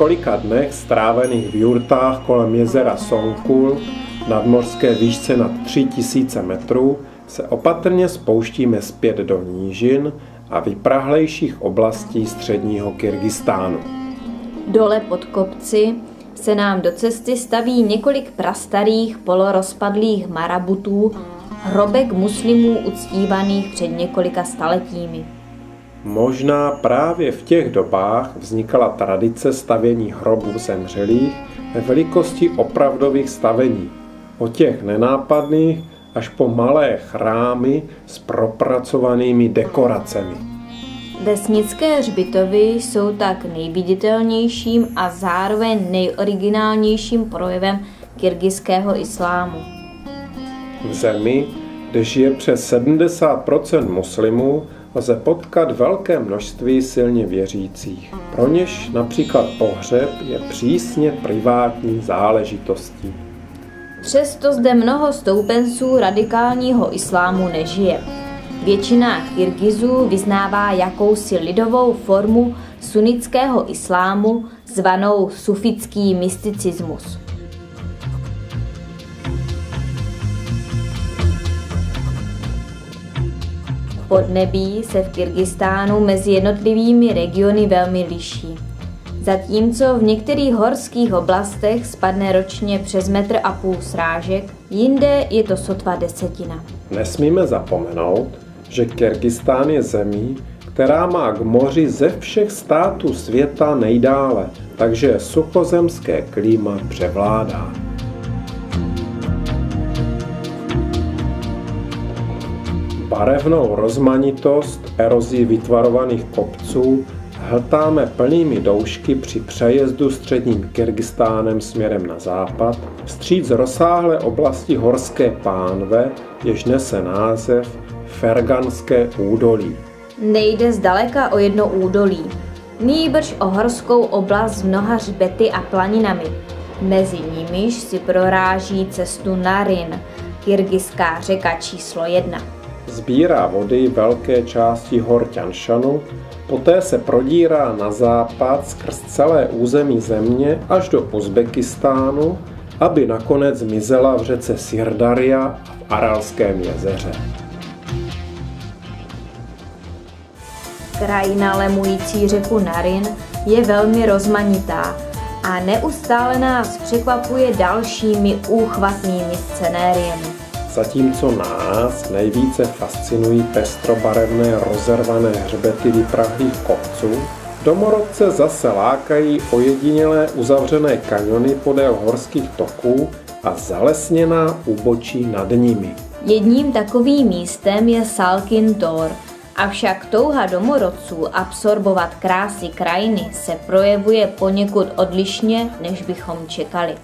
Několika dnech strávených v jurtách kolem jezera Sonkul nad morské výšce nad 3000 metrů se opatrně spouštíme zpět do nížin a vyprahlejších oblastí středního Kyrgyzstánu. Dole pod kopci se nám do cesty staví několik prastarých polorozpadlých marabutů, hrobek muslimů uctívaných před několika staletími. Možná právě v těch dobách vznikala tradice stavění hrobů zemřelých ve velikosti opravdových stavení. O těch nenápadných až po malé chrámy s propracovanými dekoracemi. Vesnické hřbitovy jsou tak nejviditelnějším a zároveň nejoriginálnějším projevem kyrgyzského islámu. V zemi, kde žije přes 70% muslimů, lze potkat velké množství silně věřících. Pro něž například pohřeb je přísně privátní záležitostí. Přesto zde mnoho stoupenců radikálního islámu nežije. Většina Kyrgyzů vyznává jakousi lidovou formu sunnického islámu zvanou sufický mysticismus. Podnebí se v Kyrgyzstánu mezi jednotlivými regiony velmi liší. Zatímco v některých horských oblastech spadne ročně přes metr a půl srážek, jinde je to sotva desetina. Nesmíme zapomenout, že Kyrgyzstán je zemí, která má k moři ze všech států světa nejdále, takže suchozemské klíma převládá. Barevnou rozmanitost erozí vytvarovaných kopců hltáme plnými doušky při přejezdu středním Kyrgyzstánem směrem na západ, vstříc rozsáhlé oblasti Horské pánve, jež nese název Ferganské údolí. Nejde zdaleka o jedno údolí, nýbrž o horskou oblast s mnoha hřbety a planinami. Mezi nimiž si proráží cestu Narin, kyrgyzská řeka číslo jedna. Sbírá vody velké části hor Tianshanu, poté se prodírá na západ skrz celé území země až do Uzbekistánu, aby nakonec zmizela v řece Sirdaria v Aralském jezeře. Krajina lemující řeku Narin je velmi rozmanitá a neustále nás překvapuje dalšími úchvatnými scenériemi. Zatímco nás nejvíce fascinují pestrobarevné rozervané hřbety vyprahlých kopců, domorodce zase lákají ojedinělé uzavřené kaniony podél horských toků a zalesněná úbočí nad nimi. Jedním takovým místem je Salkin Tor – Avšak touha domorodců absorbovat krásy krajiny se projevuje poněkud odlišně, než bychom čekali.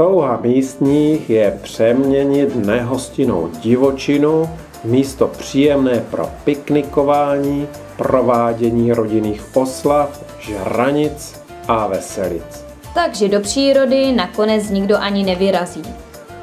Touha místních je přeměnit nehostinnou divočinu místo příjemné pro piknikování, provádění rodinných oslav, žranic a veselic. Takže do přírody nakonec nikdo ani nevyrazí.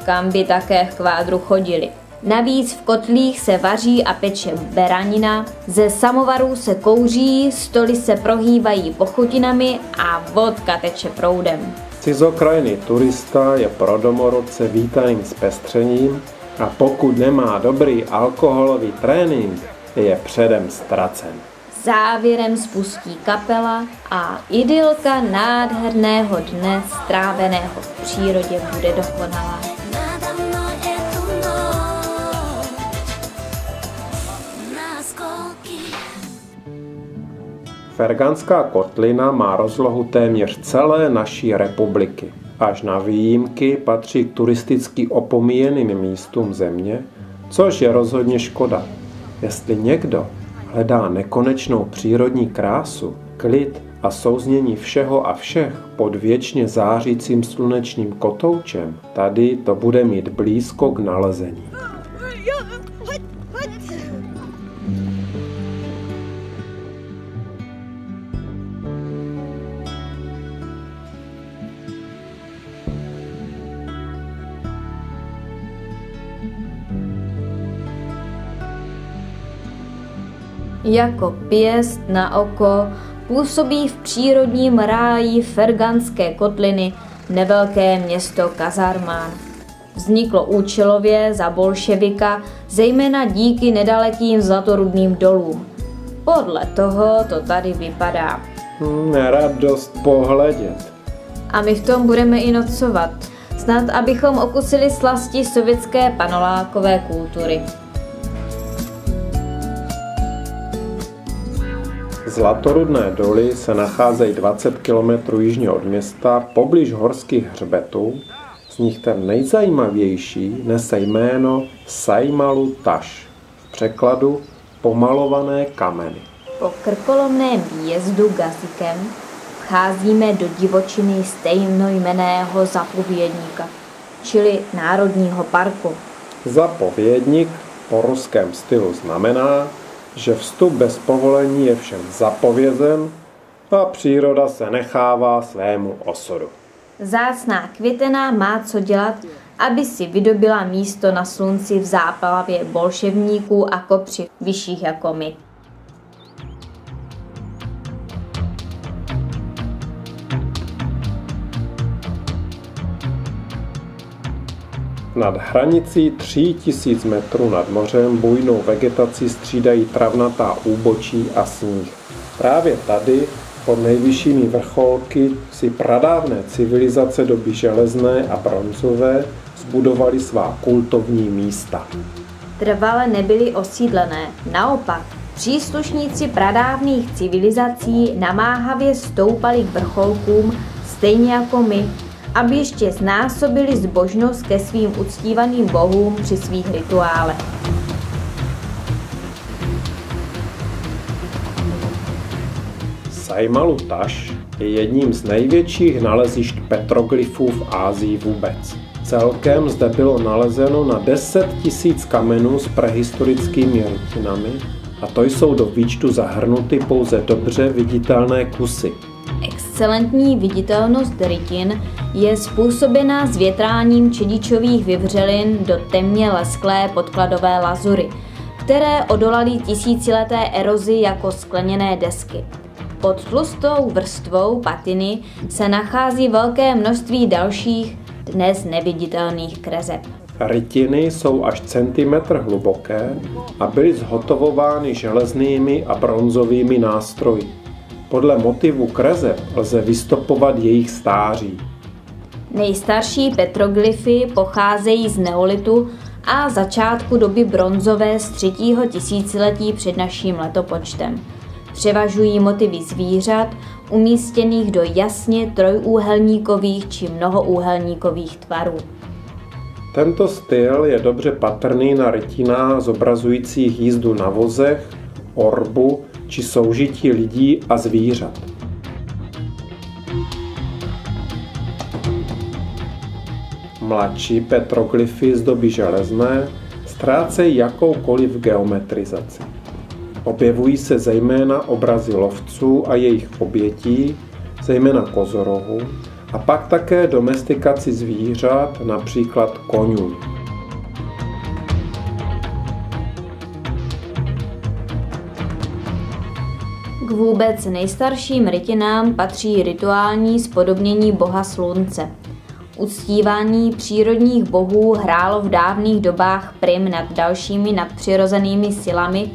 Kam by také v kvádru chodili. Navíc v kotlích se vaří a peče beranina, ze samovarů se kouří, stoly se prohýbají pochutinami a vodka teče proudem. Cizokrajný turista je pro domorodce vítaným zpestřením a pokud nemá dobrý alkoholový trénink, je předem ztracen. Závěrem spustí kapela a idylka nádherného dne stráveného v přírodě bude dokonalá. Ferganská kotlina má rozlohu téměř celé naší republiky. Až na výjimky patří k turisticky opomíjeným místům země, což je rozhodně škoda. Jestli někdo hledá nekonečnou přírodní krásu, klid a souznění všeho a všech pod věčně zářícím slunečním kotoučem, tady to bude mít blízko k nalezení. Jako pěst na oko působí v přírodním ráji Ferganské kotliny nevelké město Kazarmán. Vzniklo účelově za bolševika, zejména díky nedalekým zlatorudným dolům. Podle toho to tady vypadá. Neradost pohledět. A my v tom budeme i nocovat. Snad, abychom okusili slasti sovětské panolákové kultury. Zlatorudné doly se nacházejí 20 km jižně od města, poblíž horských hřbetů. Z nich ten nejzajímavější nese jméno Saimalu Taš, v překladu pomalované kameny. Po krkolomném výjezdu Gazikem vcházíme do divočiny stejnojmeného zapovědníka, čili Národního parku. Zapovědník po ruském stylu znamená, že vstup bez povolení je všem zapovězen a příroda se nechává svému osudu. Zácná květena má co dělat, aby si vydobila místo na slunci v záplavě bolševníků a kopři vyšších jako my. Nad hranicí 3000 metrů nad mořem bujnou vegetaci střídají travnatá úbočí a sníh. Právě tady, pod nejvyššími vrcholky, si pradávné civilizace doby železné a bronzové zbudovali svá kultovní místa. Trvale nebyly osídlené, naopak příslušníci pradávných civilizací namáhavě stoupali k vrcholkům, stejně jako my, aby ještě znásobili zbožnost ke svým uctívaným bohům při svých rituálech. Saimalu Taš je jedním z největších nalezišť petroglyfů v Ázii vůbec. Celkem zde bylo nalezeno na 10 000 kamenů s prehistorickými rytinami a to jsou do výčtu zahrnuty pouze dobře viditelné kusy. Excelentní viditelnost rytin je způsobená zvětráním čedičových vyvřelin do temně lesklé podkladové lazury, které odolaly tisícileté erozi jako skleněné desky. Pod tlustou vrstvou patiny se nachází velké množství dalších, dnes neviditelných kreseb. Rytiny jsou až centimetr hluboké a byly zhotovovány železnými a bronzovými nástroji. Podle motivu krezeb lze vystopovat jejich stáří. Nejstarší petroglyfy pocházejí z neolitu a začátku doby bronzové z třetího tisíciletí před naším letopočtem. Převažují motivy zvířat, umístěných do jasně trojúhelníkových či mnohoúhelníkových tvarů. Tento styl je dobře patrný na rytinách zobrazujících jízdu na vozech, orbu či soužití lidí a zvířat. Mladší petroglyfy z doby železné ztrácejí jakoukoliv geometrizaci. Objevují se zejména obrazy lovců a jejich obětí, zejména kozorohu, a pak také domestikaci zvířat, například konňů. Vůbec nejstarším rytinám patří rituální spodobnění boha slunce. Uctívání přírodních bohů hrálo v dávných dobách prim nad dalšími nadpřirozenými silami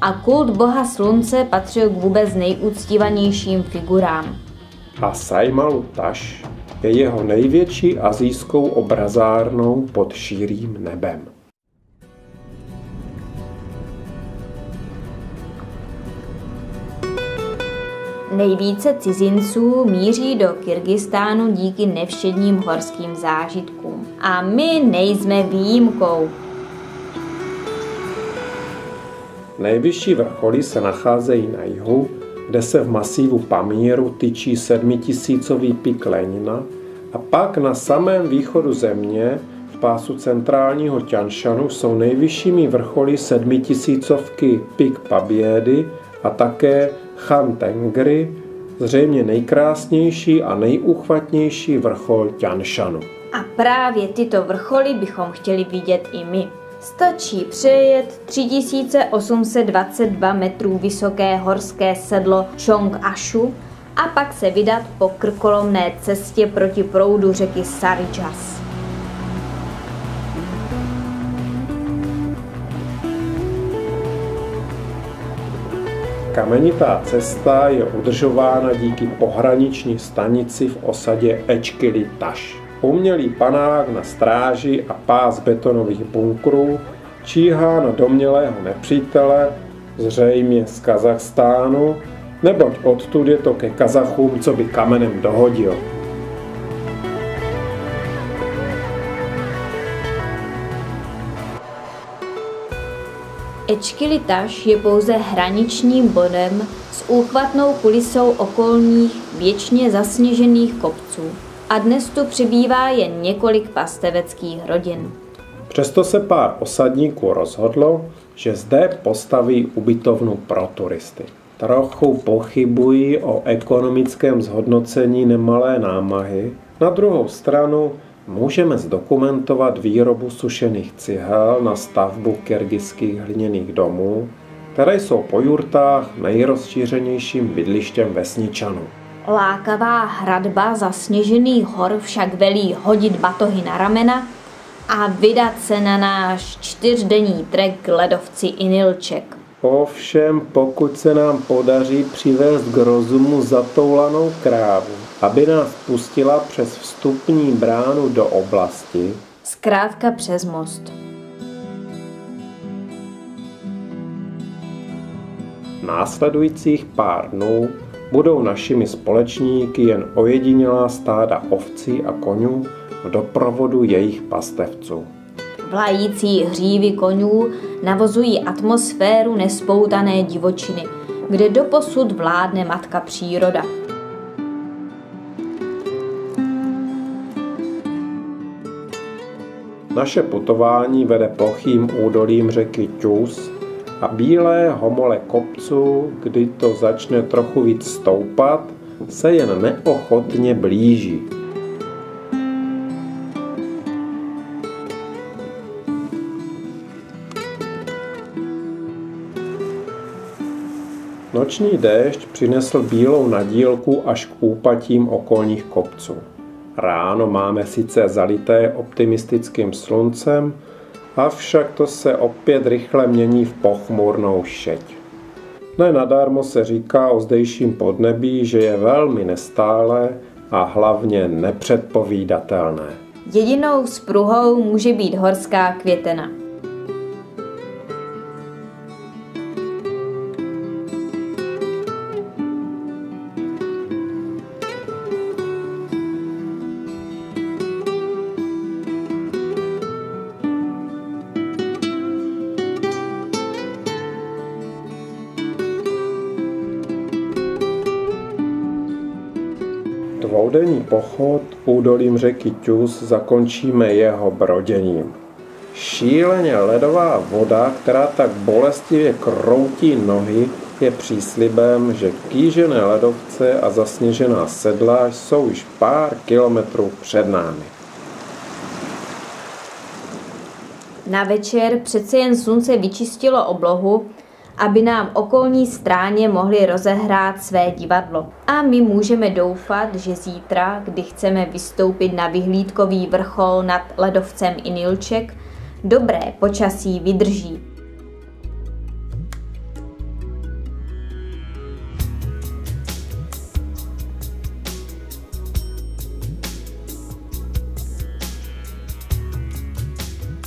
a kult boha slunce patřil k vůbec nejúctívanějším figurám. A Saimalu Taš je jeho největší azijskou obrazárnou pod šírým nebem. Nejvíce cizinců míří do Kyrgyzstánu díky nevšedním horským zážitkům. A my nejsme výjimkou. Nejvyšší vrcholy se nacházejí na jihu, kde se v masívu Pamíru tyčí sedmitisícový pik Lenina a pak na samém východu země v pásu centrálního Tianšanu jsou nejvyššími vrcholy sedmitisícovky pik Pabědy a také Chan Tengri, zřejmě nejkrásnější a nejúchvatnější vrchol Tianšanu. A právě tyto vrcholy bychom chtěli vidět i my. Stačí přejet 3822 metrů vysoké horské sedlo Chong Ashu a pak se vydat po krkolomné cestě proti proudu řeky Sarijas. Kamenitá cesta je udržována díky pohraniční stanici v osadě Ečkili Taš. Umělý panák na stráži a pás betonových bunkrů číhá na domělého nepřítele, zřejmě z Kazachstánu, neboť odtud je to ke Kazachům, co by kamenem dohodil. Ečkilitaš je pouze hraničním bodem s úchvatnou kulisou okolních věčně zasněžených kopců a dnes tu přibývá jen několik pasteveckých rodin. Přesto se pár osadníků rozhodlo, že zde postaví ubytovnu pro turisty. Trochu pochybují o ekonomickém zhodnocení nemalé námahy. Na druhou stranu můžeme zdokumentovat výrobu sušených cihel na stavbu kyrgyzských hliněných domů, které jsou po jurtách nejrozšířenějším bydlištěm vesničanů. Lákavá hradba zasněžených hor však velí hodit batohy na ramena a vydat se na náš čtyřdenní trek k ledovci Inilček. Ovšem, pokud se nám podaří přivést k rozumu zatoulanou krávu, aby nás pustila přes vstupní bránu do oblasti, zkrátka přes most. Následujících pár dnů budou našimi společníky jen ojedinělá stáda ovcí a konňů v doprovodu jejich pastevců. Vlající hřívy konňů navozují atmosféru nespoutané divočiny, kde doposud vládne matka příroda. Naše putování vede plochým údolím řeky Tus a bílé homole kopců, kdy to začne trochu víc stoupat, se jen neochotně blíží. Noční déšť přinesl bílou nadílku až k úpatím okolních kopců. Ráno máme sice zalité optimistickým sluncem, avšak to se opět rychle mění v pochmurnou šeť. Ne nadarmo se říká o zdejším podnebí, že je velmi nestále a hlavně nepředpovídatelné. Jedinou spruhou může být horská květena. Dvoudenní pochod údolím řeky Tus zakončíme jeho broděním. Šíleně ledová voda, která tak bolestivě kroutí nohy, je příslibem, že kýžené ledovce a zasněžená sedla jsou již pár kilometrů před námi. Na večer přece jen slunce vyčistilo oblohu aby nám okolní stráně mohli rozehrát své divadlo. A my můžeme doufat, že zítra, kdy chceme vystoupit na vyhlídkový vrchol nad ledovcem Inilček, dobré počasí vydrží.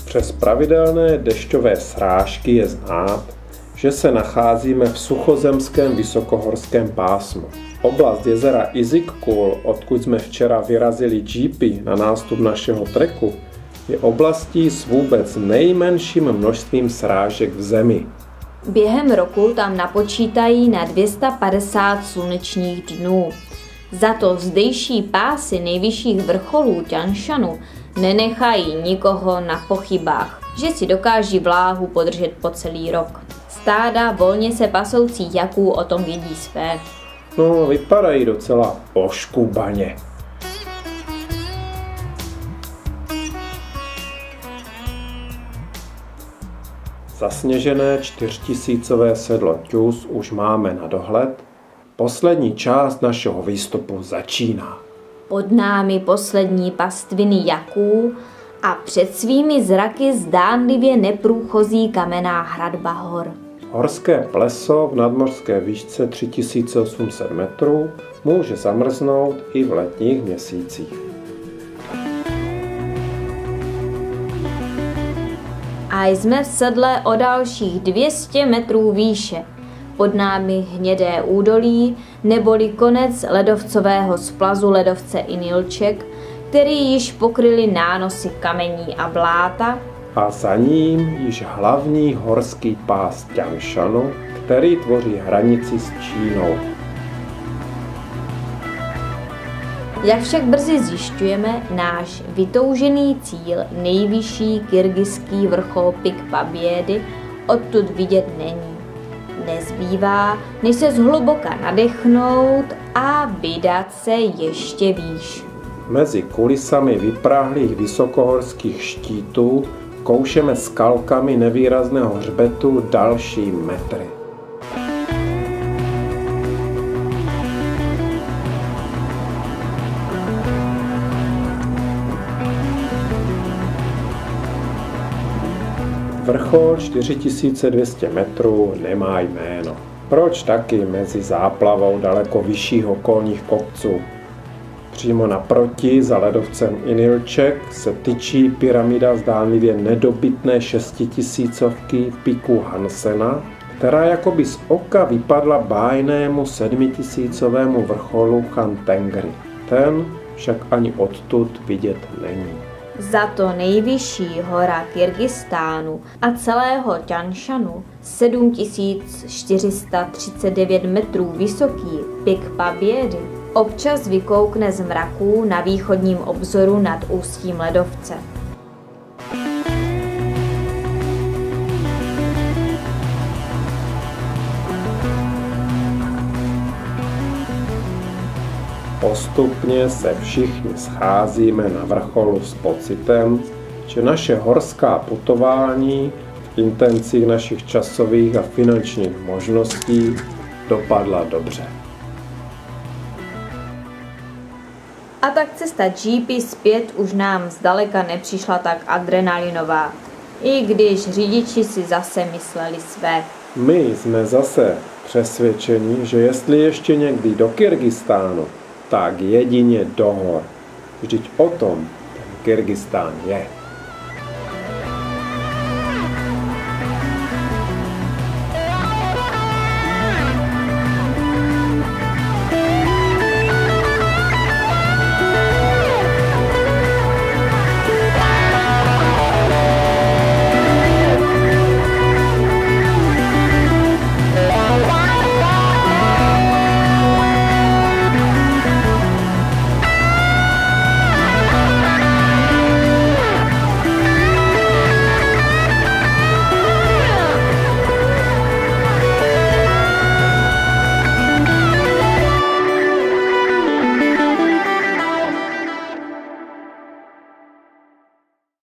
Přes pravidelné dešťové srážky je znát, že se nacházíme v suchozemském vysokohorském pásmu. Oblast jezera Izikkul, odkud jsme včera vyrazili jeepy na nástup našeho treku, je oblastí s vůbec nejmenším množstvím srážek v zemi. Během roku tam napočítají na 250 slunečních dnů. Za to zdejší pásy nejvyšších vrcholů Tianshanu nenechají nikoho na pochybách, že si dokáží vláhu podržet po celý rok. Stáda volně se pasoucí jaků o tom vědí své. No, vypadají docela oškubaně. Zasněžené čtyřtisícové sedlo Tus už máme na dohled. Poslední část našeho výstupu začíná. Pod námi poslední pastviny jaků a před svými zraky zdánlivě neprůchozí kamenná hradba hor. Horské pleso v nadmořské výšce 3800 metrů může zamrznout i v letních měsících. A jsme v sedle o dalších 200 metrů výše. Pod námi hnědé údolí, neboli konec ledovcového splazu ledovce Inilček, který již pokryli nánosy kamení a bláta, a za ním již hlavní horský pás Tianshanu, který tvoří hranici s Čínou. Jak však brzy zjišťujeme, náš vytoužený cíl, nejvyšší kyrgyzský vrchol Pikpabědy, odtud vidět není. Nezbývá, než se zhluboka nadechnout a vydat se ještě výš. Mezi kulisami vypráhlých vysokohorských štítů koušeme skalkami nevýrazného hřbetu další metry. Vrchol 4200 metrů nemá jméno. Proč taky mezi záplavou daleko vyšších okolních kopců Přímo naproti, za ledovcem Inilček, se tyčí pyramida zdánlivě nedobytné šestitisícovky Piku Hansena, která jakoby z oka vypadla bájnému sedmitisícovému vrcholu Tengri. Ten však ani odtud vidět není. Za to nejvyšší hora Kyrgyzstánu a celého Tianšanu, 7439 metrů vysoký Pik Pabědy, Občas vykoukne z mraků na východním obzoru nad ústím ledovce. Postupně se všichni scházíme na vrcholu s pocitem, že naše horská putování v intencích našich časových a finančních možností dopadla dobře. A tak cesta GP zpět už nám zdaleka nepřišla tak adrenalinová, i když řidiči si zase mysleli své. My jsme zase přesvědčeni, že jestli ještě někdy do Kyrgyzstánu, tak jedině do hor. Vždyť o tom ten Kyrgyzstán je.